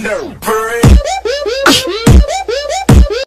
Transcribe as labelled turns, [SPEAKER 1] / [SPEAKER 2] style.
[SPEAKER 1] No. Burn